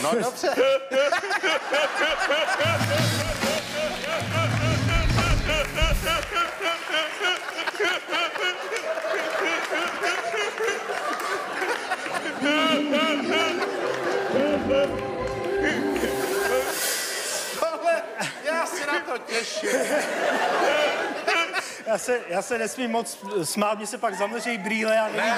No dobře. Tohle, já se na to těším. Já se, já se nesmím moc smát, mě se pak zamlžejí brýle a nevím.